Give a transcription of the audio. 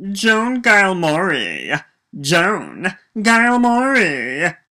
Joan Gilmore, Joan Gilmore.